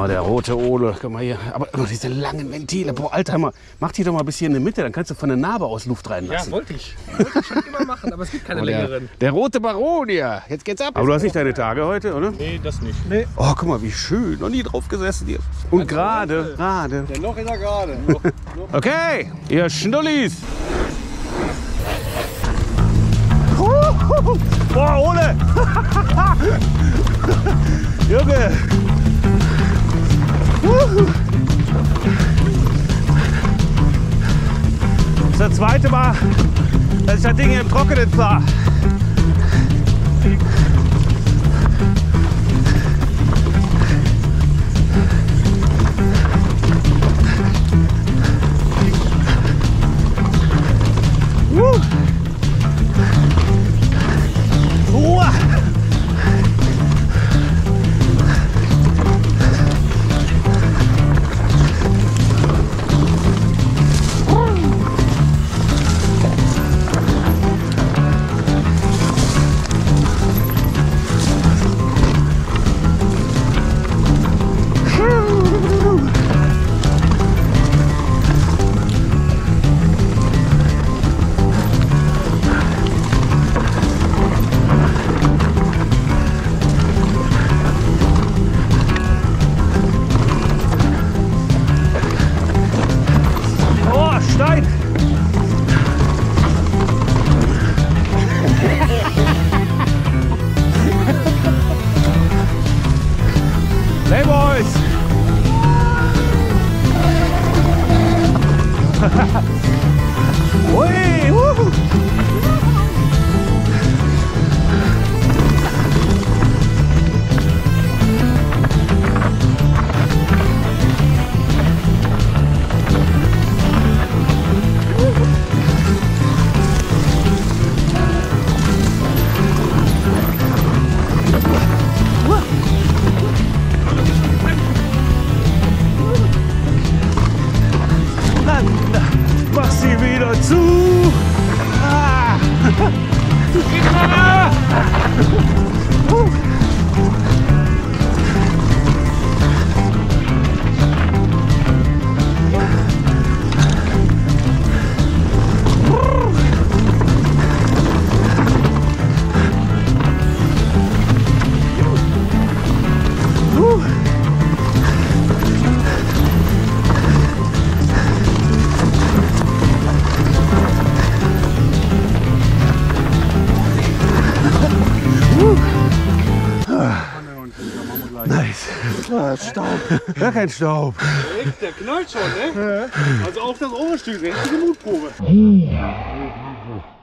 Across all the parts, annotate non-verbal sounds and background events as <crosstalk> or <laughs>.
Oh, der rote Ole. Guck mal hier. Aber oh, diese langen Ventile. Boah, Altheimer, mach die doch mal bis hier in die Mitte. Dann kannst du von der Narbe aus Luft reinlassen. Ja, wollte ich. Wollte ich schon immer machen, aber es gibt keine Oh, der, längeren. der rote Baron hier. Jetzt geht's ab. Aber du hast nicht deine Tage heute, oder? Nee, das nicht. Oh, guck mal, wie schön. Noch nie drauf gesessen hier. Und gerade, gerade. Der Loch ist er gerade. Okay, ihr Schnullis. Boah, Ole. <laughs> Junge. Das ist das zweite Mal, dass ich das Ding hier im Trockenen fahre. Gracias. <laughs> Ah. Ah. Uh. Nice. Staub. Ja, kein Staub. Der knallt schon, ne? Also auf das Oberstück, richtige Mutprobe. Da ist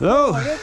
Oh,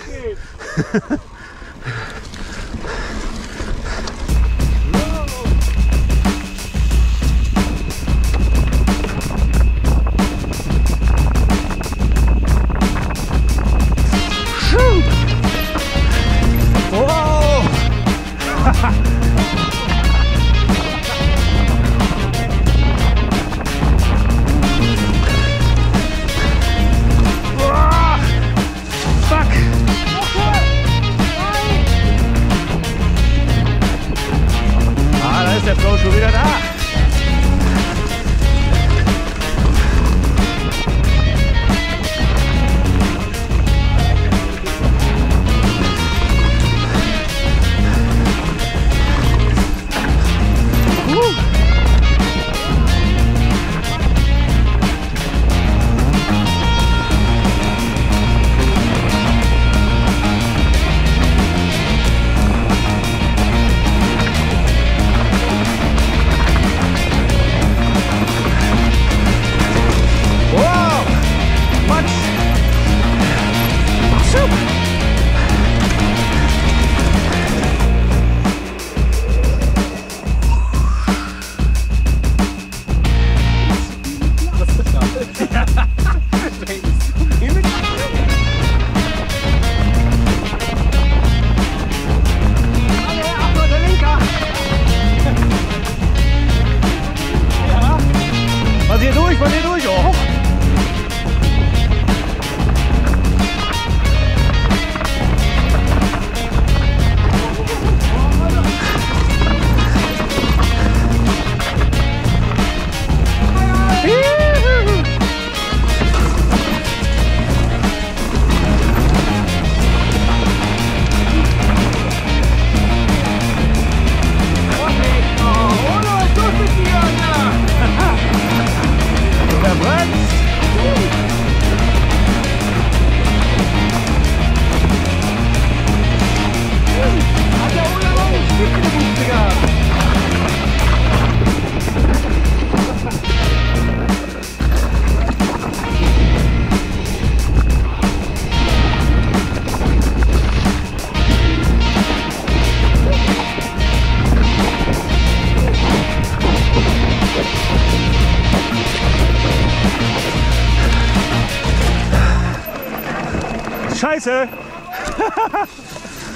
Scheiße! <laughs>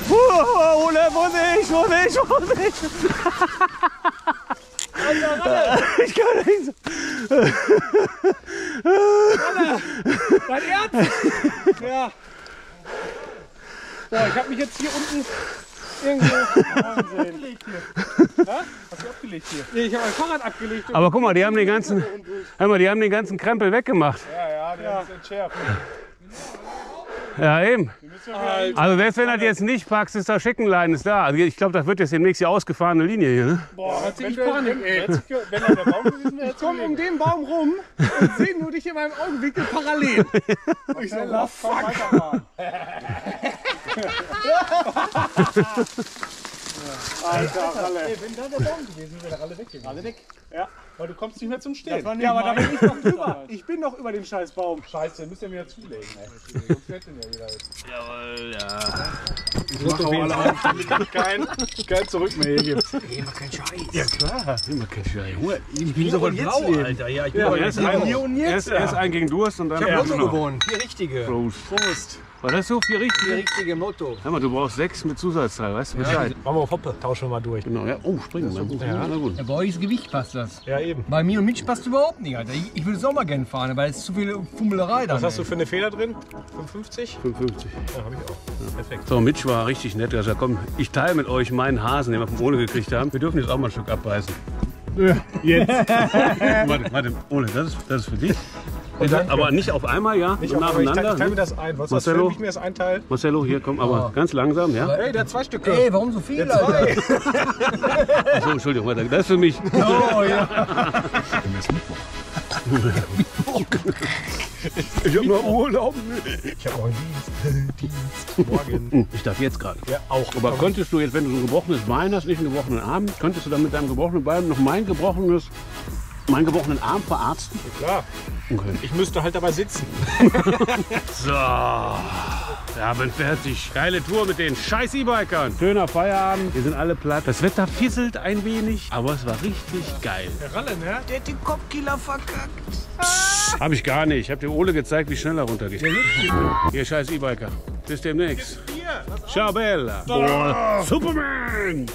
Uh, Ole, wo nicht, wo nicht, wo nicht? <laughs> Ich kann nicht. Dein Ernst? Ja. Boah, ich hab mich jetzt hier unten irgendwo abgelegt <laughs> hier. Ja? Hast du abgelegt hier? Nee, ich habe mein Fahrrad abgelegt. Aber guck mal, die haben den ganzen, hör mal, die haben den ganzen Krempel weggemacht. Ja, ja, die haben es entschärft. Ja, eben. Also selbst wenn das jetzt nicht packst, ist das Schickenlein ist da. Also ich glaube, das wird jetzt demnächst die ausgefahrene Linie hier. Ne? Boah, hat ich sich Panik, ey. Wenn da der Baum gewesen wäre, Ich komme um den Baum rum und sehe nur dich in meinem Augenwinkel parallel. <laughs> ich so, oh, fuck. Weiterfahren. <laughs> Alter, Ralle. Ey, wenn da der Baum gewesen wäre, wäre alle weg gewesen. Alle weg. Ja, weil du kommst nicht mehr zum Stehen. Ja, aber da bin ich noch drüber. Ich bin noch über dem scheiß Baum. Scheiße, müsst ihr wieder zulegen, ey. Sonst fährt den ja wieder jetzt. Jawohl, ja. Ich mach auch alle auf, damit es kein, kein Zurück mehr hier gibt. Immer kein Scheiß. Ja klar, immer kein Scheiß. Ich bin sofort blau, Alter. Ja, ich bin Ja, jetzt ein- hier und jetzt. Erst, ein gegen Durst und dann Ich habe Lotto noch. gewonnen. Vier richtige. Prost. Prost. War das so? Vier Vier richtig? richtige im Lotto. Hör mal, du brauchst sechs mit Zusatzteil, weißt du Bescheid? Machen wir auf Hoppe. Tauschen wir mal durch. Genau, ja. Oh, springen. Na gut. Na gut. Ja, bei euch ist Gewicht passt das. Ja, eben. Bei mir und Mitch passt überhaupt nicht, Alter. Ich, ich will Sommer gerne fahren, weil es ist zu viel Fummelerei da. Was hast du für eine Feder drin? 55? 55. Ja, habe ich auch. Perfekt. So, Mitch war richtig nett. Er sagt, komm, ich teile mit euch meinen Hasen, den wir vom Ole gekriegt haben. Wir dürfen jetzt auch mal ein Stück abbeißen. Jetzt. <laughs> warte, warte, Ole, das ist, das ist für dich. Aber nicht auf einmal, ja? Nicht auf, aber ich teile nacheinander. teil mir ne? das ein. Was Marcello? für, wie ich mir das einteile? Marcello, hier, komm, aber ganz langsam, ja? Hey, der hat zwei Stücke. Ey, warum so viel, Alter? <laughs> Achso, Entschuldigung, das ist für mich. <laughs> Oh, ja. <laughs> Ich habe noch Urlaub. Ich habe morgen Dienst. Dienst. Morgen. Ich darf jetzt gerade. Ja, auch. Aber könntest du jetzt, wenn du so ein gebrochenes Bein hast, nicht einen gebrochenen Arm, könntest du dann mit deinem gebrochenen Bein noch mein gebrochenes, meinen gebrochenen Arm verarzten? Klar. Okay. Ich müsste halt dabei sitzen. <laughs> So, wir haben fertig. Geile Tour mit den scheiß E-Bikern. Schöner Feierabend, wir sind alle platt. Das Wetter fisselt ein wenig, aber es war richtig geil. Der Ralle, ne? Der hat den Kopfkiller verkackt. Hab ich gar nicht. Ich hab dem Ole gezeigt, wie schnell er runtergeht. Ihr scheiß E-Biker. Bis demnächst. Ciao, Bella. Boah, Superman.